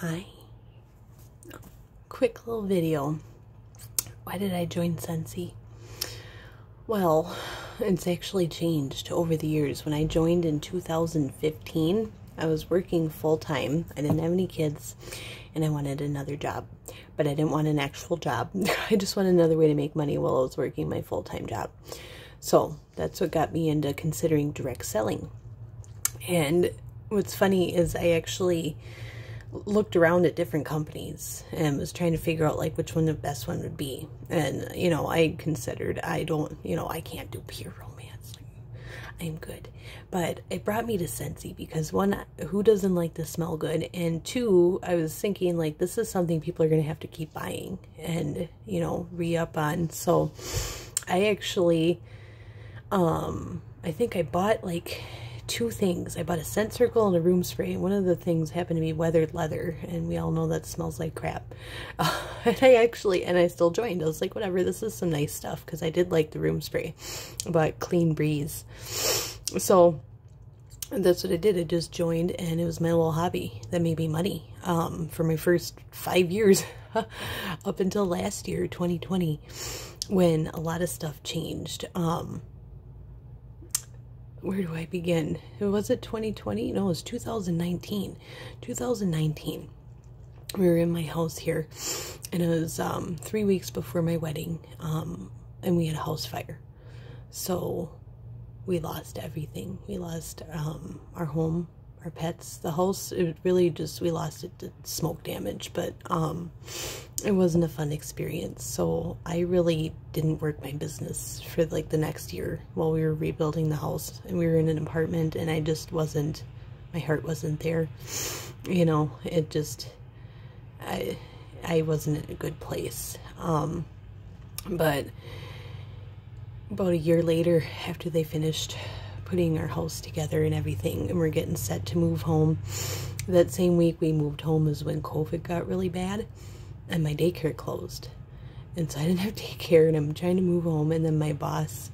Hi. Quick little video. Why did I join Scentsy? Well, it's actually changed over the years. When I joined in 2015, I was working full time. I didn't have any kids and I wanted another job. But I didn't want an actual job. I just wanted another way to make money while I was working my full time job. So that's what got me into considering direct selling. And what's funny is I actually looked around at different companies and was trying to figure out like which one the best one would be. And you know, I considered I don't, you know, I can't do pure romance. I'm good. But it brought me to Scentsy because one, who doesn't like to smell good? And two, I was thinking like this is something people are going to have to keep buying and, you know, re-up on. So I actually, um, I think I bought like two things. I bought a scent circle and a room spray. One of the things happened to be weathered leather, and we all know that smells like crap. Uh, and I actually, and I still joined. I was like, whatever, this is some nice stuff because I did like the room spray. Bought Clean Breeze. So that's what I did. I just joined, and it was my little hobby that made me money um, for my first five years up until last year, 2020, when a lot of stuff changed. Um, where do I begin? It was it 2020? No, it was 2019. 2019. We were in my house here, and it was um, three weeks before my wedding, um, and we had a house fire. So we lost everything. We lost um, our home, our pets, the house. It really just, we lost it to smoke damage, but um, it wasn't a fun experience. So I really didn't work my business for like the next year while we were rebuilding the house and we were in an apartment and I just wasn't, my heart wasn't there. You know, it just, I, I wasn't in a good place. Um, but about a year later, after they finished putting our house together and everything, and we're getting set to move home, that same week we moved home is when COVID got really bad and my daycare closed. And so I didn't have daycare and I'm trying to move home and then my boss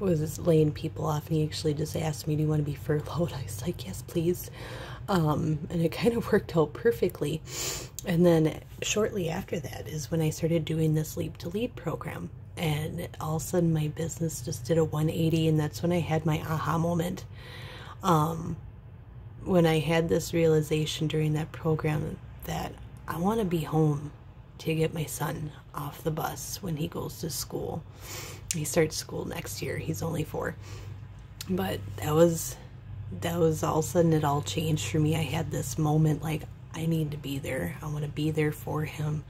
was laying people off and he actually just asked me, do you want to be furloughed? I was like, yes, please. Um, and it kind of worked out perfectly. And then shortly after that is when I started doing this Leap to Lead program. And all of a sudden my business just did a 180 and that's when I had my aha moment. Um, when I had this realization during that program that I want to be home to get my son off the bus when he goes to school. He starts school next year. He's only four. But that was that was all of a sudden it all changed for me. I had this moment like I need to be there. I want to be there for him.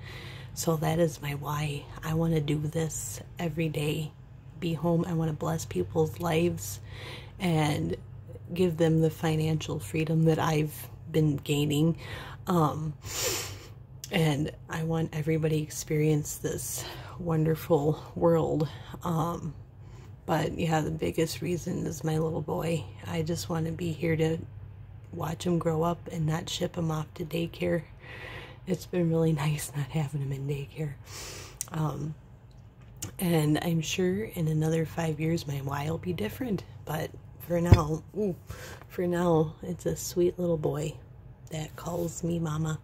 So that is my why. I want to do this every day. Be home. I want to bless people's lives and give them the financial freedom that I've been gaining. Um, and I want everybody experience this wonderful world. Um, but yeah, the biggest reason is my little boy. I just want to be here to watch him grow up and not ship him off to daycare. It's been really nice not having him in daycare. Um, and I'm sure in another five years my why will be different. But for now, ooh, for now, it's a sweet little boy that calls me mama.